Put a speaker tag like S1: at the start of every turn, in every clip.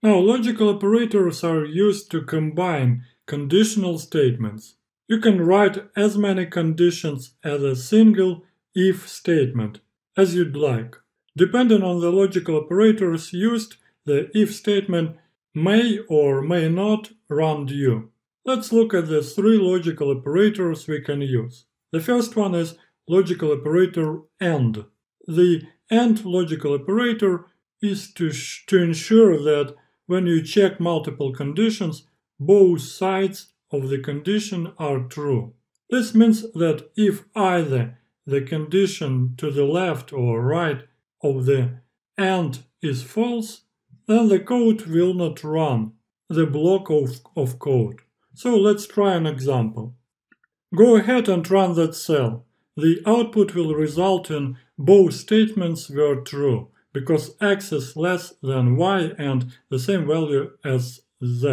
S1: Now, logical operators are used to combine conditional statements. You can write as many conditions as a single if statement as you'd like. Depending on the logical operators used, the if statement may or may not run due. Let's look at the three logical operators we can use. The first one is logical operator AND. The AND logical operator is to, to ensure that when you check multiple conditions, both sides of the condition are true. This means that if either the condition to the left or right of the AND is false, then the code will not run the block of, of code. So let's try an example. Go ahead and run that cell. The output will result in both statements were true, because x is less than y and the same value as z.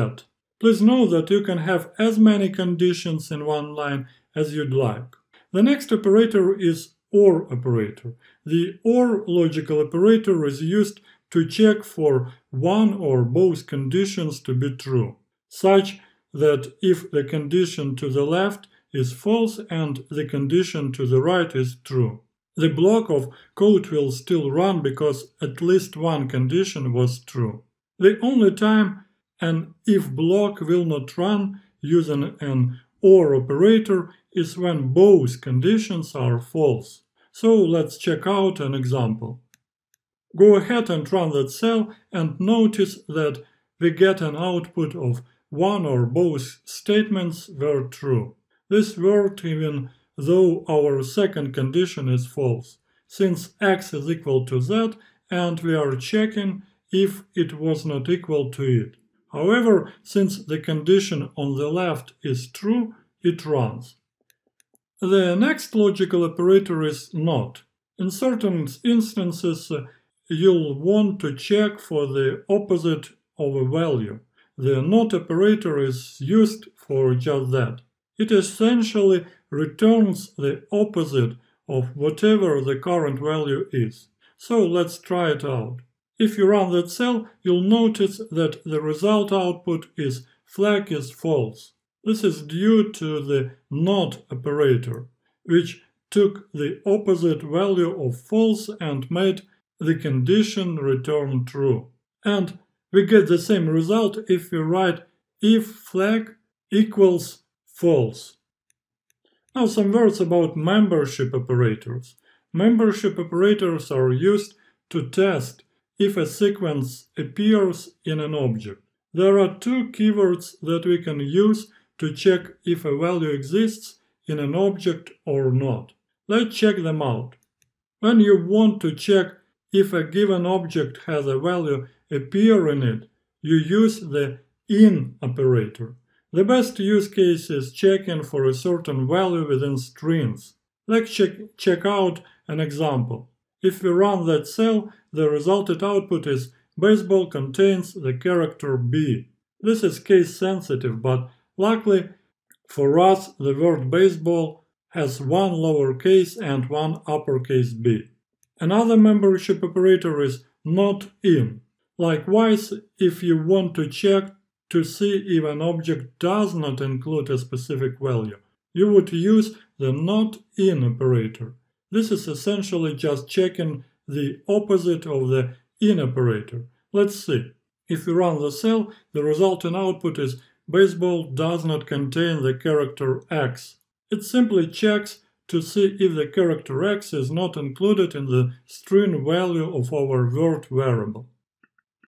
S1: Please know that you can have as many conditions in one line as you'd like. The next operator is OR operator. The OR logical operator is used to check for one or both conditions to be true, such that if the condition to the left is false and the condition to the right is true. The block of code will still run because at least one condition was true. The only time an if block will not run using an OR operator is when both conditions are false. So let's check out an example. Go ahead and run that cell and notice that we get an output of one or both statements were true. This worked even though our second condition is false, since x is equal to z and we are checking if it was not equal to it. However, since the condition on the left is true, it runs. The next logical operator is not. In certain instances, you'll want to check for the opposite of a value. The not operator is used for just that. It essentially returns the opposite of whatever the current value is. So let's try it out. If you run that cell, you'll notice that the result output is flag is false. This is due to the not operator, which took the opposite value of false and made the condition return true. And we get the same result if we write if flag equals false. Now some words about membership operators. Membership operators are used to test if a sequence appears in an object. There are two keywords that we can use to check if a value exists in an object or not. Let's check them out. When you want to check if a given object has a value appear in it, you use the in operator. The best use case is checking for a certain value within strings. Let's check, check out an example. If we run that cell, the resulted output is baseball contains the character B. This is case sensitive, but luckily for us, the word baseball has one lowercase and one uppercase b. Another membership operator is not in. Likewise, if you want to check to see if an object does not include a specific value, you would use the not in operator. This is essentially just checking the opposite of the in operator. Let's see. If we run the cell, the resulting output is baseball does not contain the character x. It simply checks to see if the character x is not included in the string value of our word variable.